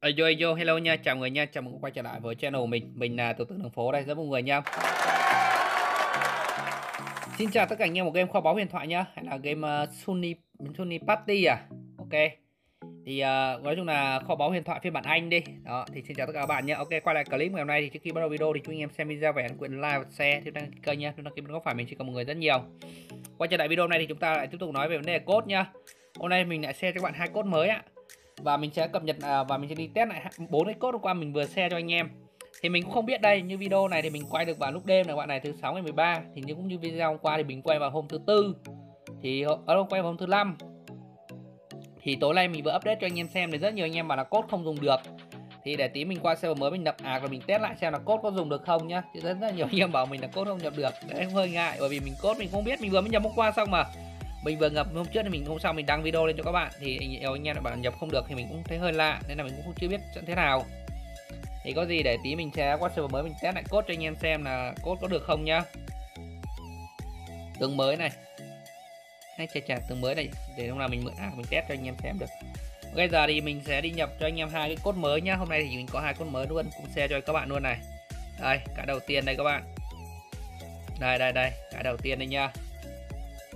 Ayo yo hello nha, chào người nha, chào mừng quay trở lại với channel của mình. Mình là tổ tử đường phố đây, rất mọi người nha. Xin chào tất cả anh em một game kho báu huyền thoại nhá, hay là game uh, Sunny Sunny Party à. Ok. Thì uh, nói chung là kho báu huyền thoại phiên bản Anh đi. Đó, thì xin chào tất cả các bạn nha Ok, quay lại clip ngày hôm nay thì trước khi bắt đầu video thì chúng anh em xem video về quyền like và share thì đăng ký kênh nha. kiếm ký có phải mình chỉ có một người rất nhiều. Quay trở lại video này thì chúng ta lại tiếp tục nói về vấn đề code nhá. Hôm nay mình lại share cho các bạn hai code mới ạ và mình sẽ cập nhật à, và mình sẽ đi test lại bốn cái code hôm qua mình vừa share cho anh em. Thì mình cũng không biết đây như video này thì mình quay được vào lúc đêm là bạn này thứ sáu ngày 13 thì như cũng như video hôm qua thì mình quay vào hôm thứ tư. Thì ở đâu ờ, quay vào hôm thứ năm. Thì tối nay mình vừa update cho anh em xem thì rất nhiều anh em bảo là code không dùng được. Thì để tí mình qua server mới mình nhập ạc và mình test lại xem là code có dùng được không nhá. Chứ rất, là nhiều anh em bảo mình là code không nhập được. Đấy hơi ngại bởi vì mình code mình không biết mình vừa mới nhập hôm qua xong mà mình vừa ngập hôm trước thì mình hôm sau mình đăng video lên cho các bạn. Thì nhiều anh em lại bảo nhập không được thì mình cũng thấy hơi lạ, nên là mình cũng chưa biết thế nào. Thì có gì để tí mình sẽ qua server mới mình test lại cốt cho anh em xem là cốt có được không nhá. Tương mới này. Hay chà chà tương mới này. Để lúc nào mình mượn à mình test cho anh em xem được. Bây giờ thì mình sẽ đi nhập cho anh em hai cái cốt mới nhá. Hôm nay thì mình có hai cốt mới luôn, cũng share cho các bạn luôn này. Đây cái đầu tiên đây các bạn. Đây đây đây cái đầu tiên đây nha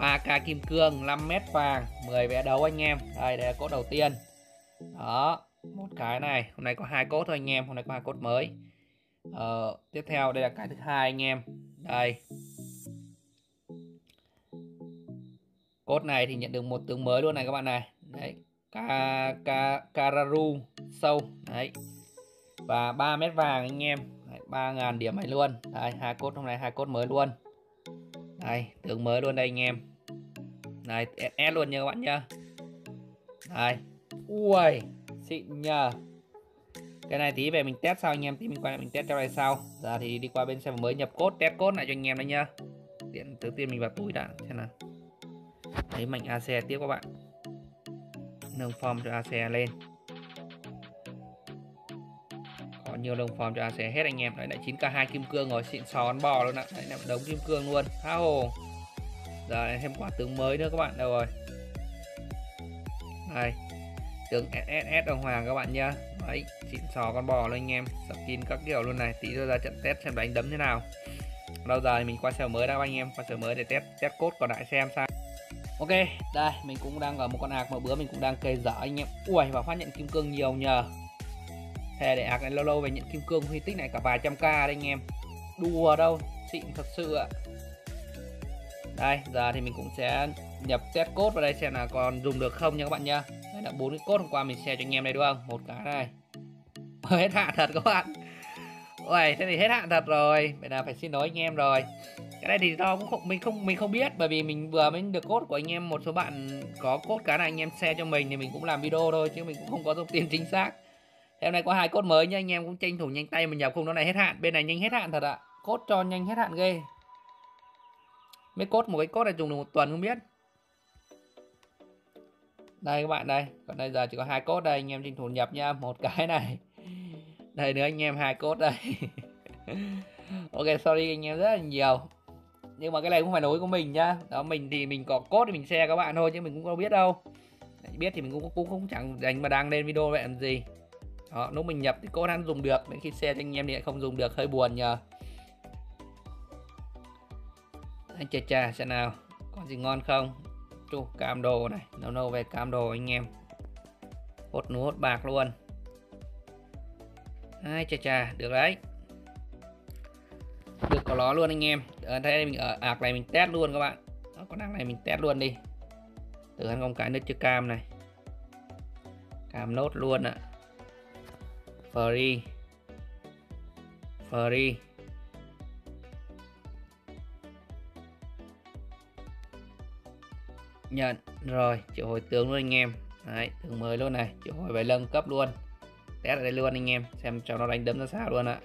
3k kim cương 5 mét vàng 10 vé đấu anh em. Đây đây là cốt đầu tiên. Đó một cái này. Hôm nay có hai cốt thôi anh em hôm nay có hai cốt mới. Ờ, tiếp theo đây là cái thứ hai anh em. Đây. Cốt này thì nhận được một tướng mới luôn này các bạn này. Đấy Ka, Ka, Kararu sâu. Đấy. Và 3 mét vàng anh em. 3.000 điểm này luôn. Đây hai cốt hôm nay hai cốt mới luôn đây tướng mới luôn đây anh em. Này SS luôn nha các bạn nhá. Đây ui xịn nhờ. Cái này tí về mình test sau anh em, tí mình quay lại mình test cho này sau. Giờ thì đi qua bên xe mới nhập cốt test cốt lại cho anh em đấy nhá. Điện đầu tiên mình vào túi đã, xem nào. Lấy mạnh AC tiếp các bạn. Nâng form cho AC lên. Nhiều đồng phòng cho sẽ hết anh em. Đấy, lại 9k2 kim cương rồi, xịn sò bò luôn ạ. Đấy là đống kim cương luôn. Tha hồ. Giờ thêm quả tướng mới nữa các bạn, đâu rồi? Đây, tướng SSS đồng hoàng các bạn nhá. Đấy, xịn sò con bò luôn anh em. Skin các kiểu luôn này. Tí rồi ra trận test xem đánh đấm thế nào. Lâu giờ thì mình qua server mới đã anh em. Qua server mới để test test cốt còn lại xem sao. Ok, đây, mình cũng đang ở một con ạc mà bữa mình cũng đang kê dở anh em. Ui, và phát nhận kim cương nhiều nhờ thề để ạc này lâu lâu về nhận kim cương huy tích này cả vài trăm k đây anh em. Đùa đâu xịn thật sự ạ. Đây giờ thì mình cũng sẽ nhập test code vào đây xem là còn dùng được không nha các bạn nha đây là bốn cái code hôm qua mình share cho anh em đây đúng không? Một cái này hết hạn thật các bạn. Uầy, thế thì hết hạn thật rồi. Vậy là phải xin lỗi anh em rồi. Cái này thì do cũng không mình không mình không biết bởi vì mình vừa mới được code của anh em một số bạn có code cái này anh em share cho mình thì mình cũng làm video thôi chứ mình cũng không có thông tin chính xác hôm nay có hai cốt mới nha anh em cũng tranh thủ nhanh tay mình nhập không nó này hết hạn. Bên này nhanh hết hạn thật ạ. Cốt cho nhanh hết hạn ghê. Mấy cốt, một cái cốt này dùng được một tuần không biết. Đây các bạn đây, còn bây giờ chỉ có hai cốt đây, anh em tranh thủ nhập nha một cái này. Đây nữa anh em, hai cốt đây. Ok, sorry anh em rất là nhiều. Nhưng mà cái này cũng phải lỗi của mình nhá. Đó, mình thì mình có cốt thì mình share các bạn thôi, chứ mình cũng không biết đâu. Biết thì mình cũng cũng không chẳng dành mà đăng lên video vậy làm gì đó lúc mình nhập thì cô hắn dùng được đến khi xe cho anh em thì lại không dùng được hơi buồn nhờ. Anh chà chà xem nào có gì ngon không? Chu cam đồ này lâu lâu về cam đồ anh em. Hốt nú hốt bạc luôn. Ai chà chà được đấy. Được có ló luôn anh em. Ờ, ở đây mình ở ạc này mình test luôn các bạn. Đó, con ạc này mình test luôn đi. Từ ăn không cái nước chưa cam này. Cam nốt luôn ạ free free nhận. Rồi, triệu hồi tướng luôn anh em. Đấy, tướng mới luôn này. Triệu hồi vài lân cấp luôn. Test ở đây luôn anh em, xem cho nó đánh đấm ra sao luôn ạ.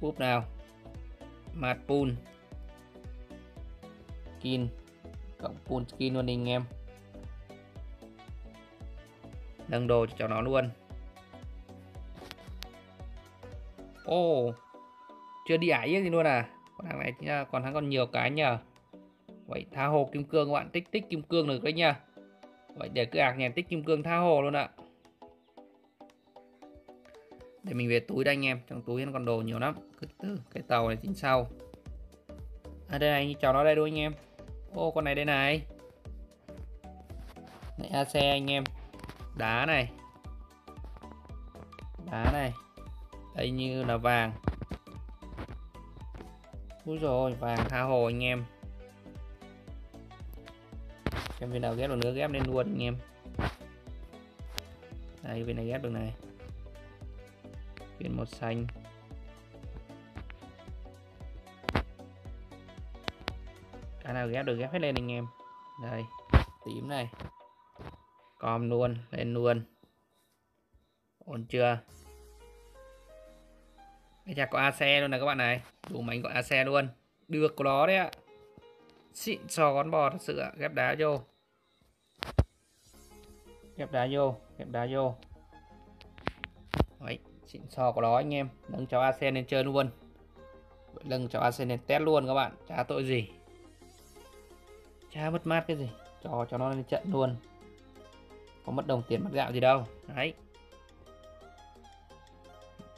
Búp nào. Mặt pool. Skin. Cộng pool skin luôn anh em. Nâng đồ cho nó luôn. Ô oh, chưa đi ải gì luôn à? Con thằng này còn thằng còn nhiều cái nhờ. Vậy tha hồ kim cương các bạn tích tích kim cương được đấy nha vậy để cứ ạc nhèn tích kim cương tha hồ luôn ạ. Để mình về túi đây anh em trong túi nó còn đồ nhiều lắm. Cứ từ cái tàu này tính sau. À đây này chào nó đây đúng anh em. Ô con này đây này. Này xe anh em. Đá này. Đá này đây như là vàng. Úi rồi vàng tha hồ anh em. Xem viên nào ghép được nữa, ghép lên luôn anh em. Đây, viên này ghép được này. Viên một xanh. Cái nào ghép được, ghép hết lên anh em. Đây, tím này. Com luôn, lên luôn. Ổn chưa? Cái chả có AC luôn này các bạn này. Đủ mạnh gọi AC luôn. Được của nó đấy ạ. Xịn sò con bò thật sự ạ. Ghép đá vô. Ghép đá vô, Ghép đá vô. Đấy, Xịn sò của nó anh em. Nâng cháu AC lên chơi luôn. Nâng cháu AC lên test luôn các bạn. Chả tội gì. Chả mất mát cái gì. Cho cho nó lên trận luôn. Có mất đồng tiền mất gạo gì đâu. Đấy.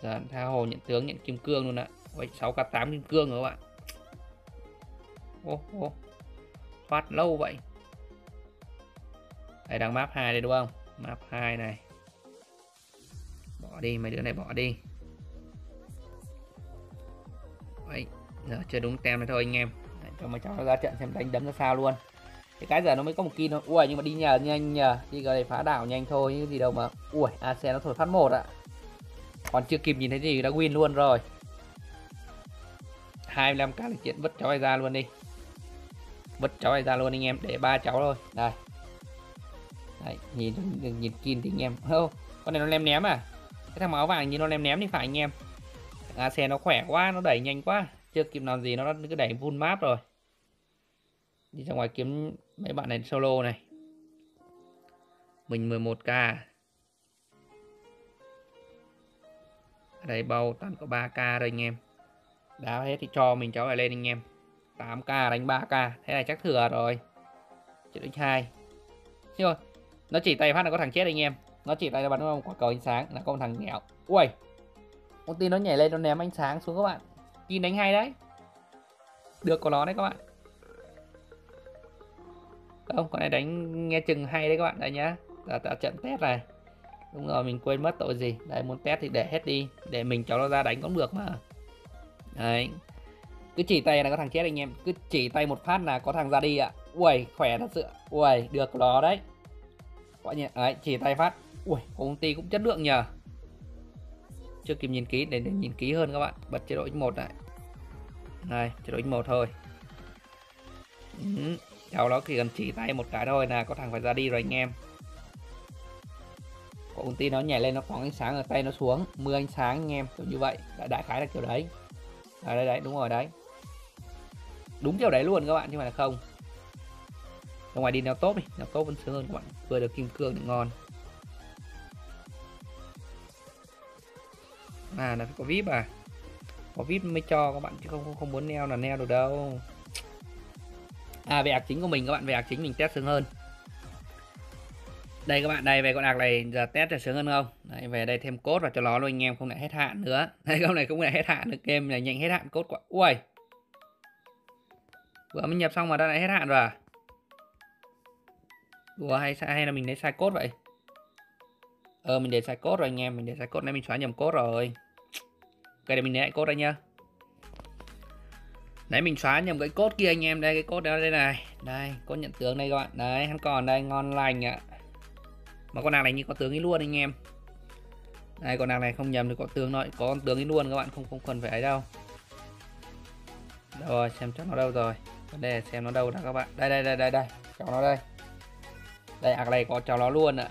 Giờ tha hồ nhận tướng nhận kim cương luôn ạ. Vậy 6k8 kim cương rồi các bạn. Ô ô. Thoát lâu vậy. Đây đang map 2 đây đúng không? Map 2 này. Bỏ đi mấy đứa này bỏ đi. Vậy, giờ chơi đúng tem này thôi anh em. Đấy, cho mấy cháu ra trận xem đánh đấm ra sao luôn. Cái cái giờ nó mới có một kỳ thôi. Ui nhưng mà đi nhờ nhanh nhờ. Đi gần này phá đảo nhanh thôi, cái gì đâu mà. Ui, AC nó thổi phát một ạ. À còn chưa kịp nhìn thấy gì đã win luôn rồi. 25k là chuyện vứt cháu này ra luôn đi. Vứt cháu này ra luôn anh em để ba cháu thôi. Đây. Đấy, nhìn nhìn kim thì anh em oh, con này nó lem ném à? Cái thằng áo vàng nhìn nó lem ném thì phải anh em. À, xe nó khỏe quá nó đẩy nhanh quá. Chưa kịp làm gì nó cứ đẩy full map rồi. Đi ra ngoài kiếm mấy bạn này solo này. Mình 11k ở đây bao toàn có 3k rồi anh em. Đá hết thì cho mình, cháu lại lên anh em. 8k đánh 3k thế này chắc thừa rồi. Chuyện đánh hai. Rồi nó chỉ tay phát là có thằng chết anh em. Nó chỉ tay là bắn một quả cầu ánh sáng là có một thằng nghèo. Ui. Con tin nó nhảy lên, nó ném ánh sáng xuống các bạn. Tin đánh hay đấy. Được của nó đấy các bạn. Không, con này đánh nghe chừng hay đấy các bạn. Đây nhá. Là trận test này đúng rồi mình quên mất tội gì. Đây muốn test thì để hết đi để mình cháu nó ra đánh cũng được mà. Đấy. Cứ chỉ tay là có thằng chết anh em. Cứ chỉ tay một phát là có thằng ra đi ạ. À. ui khỏe thật sự. Ui được đó đấy. Gọi nhỉ đấy chỉ tay phát. Ui công ty cũng chất lượng nhờ. Chưa kịp nhìn kỹ để, để nhìn kỹ hơn các bạn. Bật chế độ x1 lại. Này chế độ x1 thôi. Ừ. cháu nó chỉ cần chỉ tay một cái thôi là có thằng phải ra đi rồi anh em công ty nó nhảy lên nó phóng ánh sáng ở tay nó xuống. Mưa ánh sáng anh em kiểu như vậy. Đại, đại khái là kiểu đấy. À, đây đấy đúng rồi đấy. Đúng kiểu đấy luôn các bạn chứ mà là không. Ở ngoài đi neo tốt đi neo tốt vẫn sướng hơn các bạn. Vừa được kim cương thì ngon. À là phải có vip à? Có vip mới cho các bạn chứ không không, không muốn neo là neo được đâu. À về ạc chính của mình các bạn về ạc chính mình test sướng hơn đây các bạn đây về con ạc này giờ test là sướng hơn không? Đấy, về đây thêm cốt vào cho nó luôn anh em không lại hết hạn nữa. Đây con này cũng lại hết hạn được game này nhanh hết hạn cốt quá. Ui vừa mới nhập xong mà đã lại hết hạn rồi à? Ủa hay hay là mình lấy sai cốt vậy? Ờ mình để sai cốt rồi anh em mình để sai cốt nãy mình xóa nhầm cốt rồi. Cái này mình lấy lại cốt đây nhá. Đấy mình xóa nhầm cái cốt kia anh em đây cái cốt đó đây này. Đây cốt nhận tướng đây các bạn. Đấy hắn còn đây ngon lành ạ. à mà con nàng này như có tướng ấy luôn anh em. Đây con nàng này không nhầm thì có tướng nó có con tướng ấy luôn các bạn không không cần phải ấy đâu. Rồi xem cho nó đâu rồi. Vấn đề xem nó đâu đã các bạn. Đây đây đây đây đây. Cho nó đây. Đây ạc này có cháu nó luôn ạ.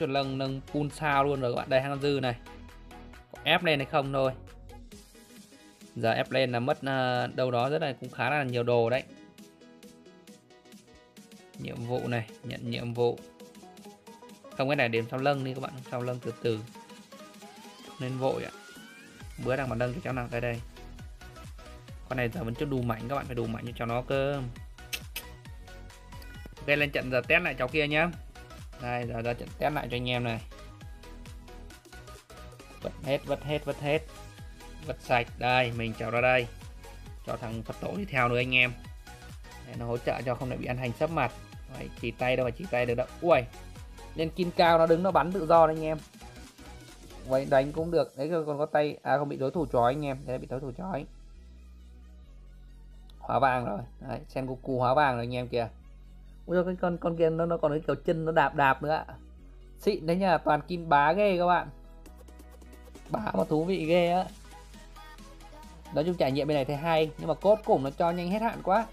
À. lưng nâng pun sao luôn rồi các bạn. Đây hang dư này. Có ép lên hay không thôi. Giờ ép lên là mất uh, đâu đó rất là cũng khá là nhiều đồ đấy. Nhiệm vụ này nhận nhiệm vụ không cái này điểm sau lưng đi các bạn. Sau lưng từ từ. Không nên vội ạ. Bữa đang mà lưng cho cháu nào đây đây. Con này giờ vẫn chưa đủ mạnh các bạn phải đủ mạnh cho nó cơ. Ok lên trận giờ test lại cháu kia nhá. Đây giờ ra trận test lại cho anh em này. Vứt hết vứt hết vứt hết. Vứt sạch. Đây mình cháu ra đây. Cho thằng phật tổ đi theo nữa anh em. Để nó hỗ trợ cho không lại bị ăn hành sấp mặt. Đấy, chỉ tay đâu mà chỉ tay được đâu. Ui nên kim cao nó đứng nó bắn tự do đấy anh em. Vậy đánh cũng được. Đấy còn có tay à không bị đối thủ chói anh em. Đấy bị đối thủ chói. Hóa vàng rồi. Đấy, sen Goku hóa vàng rồi anh em kìa. Ui cái con con kia nó nó còn cái kiểu chân nó đạp đạp nữa xịn đấy nha toàn kim bá ghê các bạn. Bá mà thú vị ghê á. Nói chung trải nghiệm bên này thấy hay nhưng mà cốt cùng nó cho nhanh hết hạn quá.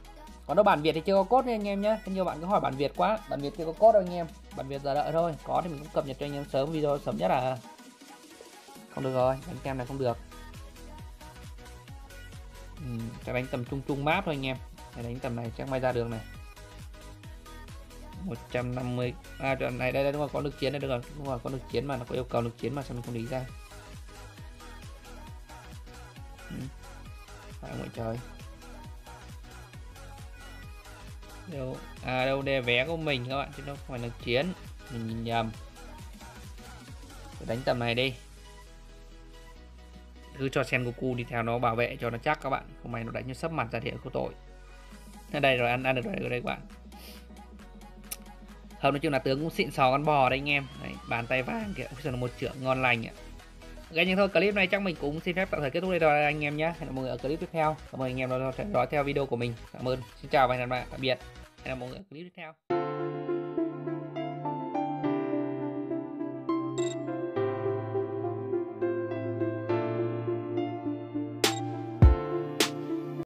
Còn đâu bản Việt thì chưa có cốt nha anh em nhé nhiều bạn cứ hỏi bản Việt quá. Bản Việt chưa có cốt đâu anh em bản Việt giờ đợi thôi. Có thì mình cũng cập nhật cho anh em sớm video sớm nhất là không được rồi đánh kem này không được. Ừ, chắc đánh tầm trung trung map thôi anh em. Để đánh tầm này chắc may ra đường này. 150 à đoạn này đây, đây đúng rồi có lực chiến đây được rồi. Đúng rồi có lực chiến mà nó có yêu cầu lực chiến mà sao mình không lý ra? Ừ. phải mọi trời? Đâu à đâu đây vé của mình các bạn chứ nó không phải là chiến. Mình nhìn nhầm. Đánh tầm này đi. Cứ cho Sen Goku đi theo nó bảo vệ cho nó chắc các bạn. Không may nó đánh cho sấp mặt ra thì có tội. Ở đây rồi ăn ăn được rồi ở đây các bạn. Hôm nói chung là tướng cũng xịn sò con bò đấy anh em. Đấy, bàn tay vàng kìa. Ôi, là một trưởng ngon lành ạ. Ok nhưng thôi clip này chắc mình cũng xin phép tạm thời kết thúc đây rồi anh em nhé. Hẹn gặp mọi người ở clip tiếp theo. Cảm ơn anh em đã theo dõi theo video của mình. Cảm ơn. Xin chào và hẹn gặp lại. Tạm biệt. Hẹn gặp mọi người ở clip tiếp theo